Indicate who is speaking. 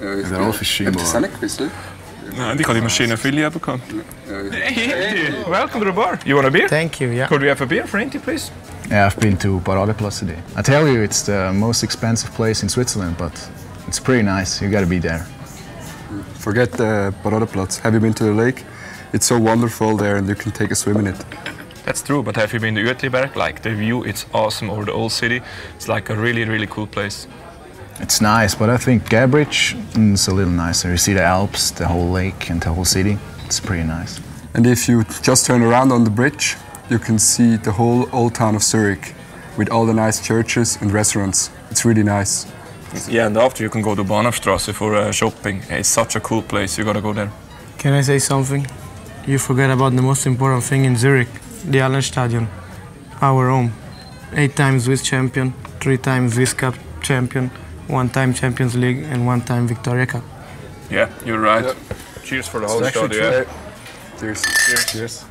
Speaker 1: Ja, der Rolf ist Schimmer.
Speaker 2: Hast du das auch nicht gewusst, oder?
Speaker 3: Nein, ich habe die Maschine viel lieber gehabt. Hey, Inti, welcome to the bar. You want a beer?
Speaker 4: Thank you, yeah.
Speaker 3: Could we have a beer for Inti, please?
Speaker 1: Yeah, I've been to Paradeplatz today. I tell you, it's the most expensive place in Switzerland, but it's pretty nice. You gotta be there.
Speaker 2: Forget uh, the Paradeplatz. Have you been to the lake? It's so wonderful there and you can take a swim in it.
Speaker 3: That's true, but have you been to Uetliberg? Like the view, it's awesome over the old city. It's like a really, really cool place.
Speaker 1: It's nice, but I think Gabrich is a little nicer. You see the Alps, the whole lake, and the whole city. It's pretty nice.
Speaker 2: And if you just turn around on the bridge, you can see the whole old town of Zurich with all the nice churches and restaurants. It's really nice.
Speaker 3: Yeah, and after you can go to Bahnhofstrasse for uh, shopping. It's such a cool place. You gotta go there.
Speaker 4: Can I say something? You forget about the most important thing in Zurich, the Hallenstadion, our home. Eight times Swiss champion, three times Swiss Cup champion, one time Champions League, and one time Victoria Cup.
Speaker 3: Yeah, you're right. Cheers for the whole
Speaker 2: It's actually.
Speaker 3: Yeah.
Speaker 2: Cheers.
Speaker 3: Cheers.
Speaker 2: Cheers.